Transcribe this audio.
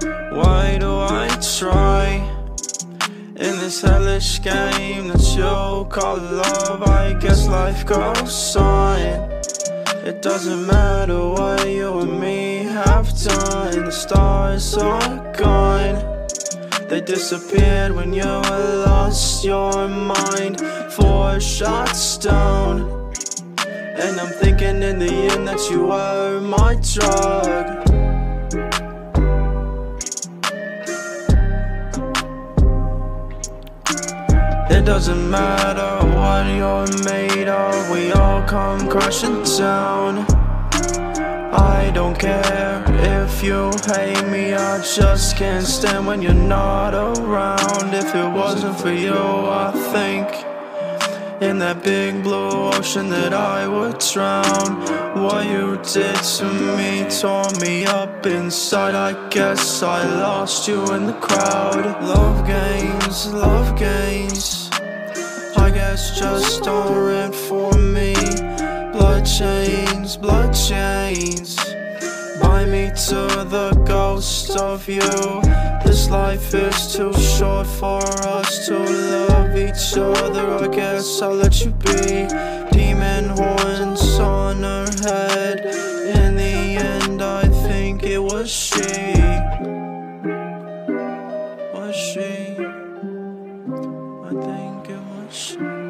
Why do I try in this hellish game that you call love? I guess life goes on. It doesn't matter what you and me have done. The stars are gone. They disappeared when you lost your mind. Four shots down. And I'm thinking in the end that you were my drug. Doesn't matter what you're made of, we all come crashing down. I don't care if you hate me, I just can't stand when you're not around. If it wasn't for you, I think in that big blue ocean that I would drown. What you did to me tore me up inside. I guess I lost you in the crowd. Love games, love games. Guess just don't rent for me. Blood chains, blood chains. Bind me to the ghost of you. This life is too short for us to love each other. I guess I'll let you be. Demon horns on her head. In the end, I think it was she. Was she? I think it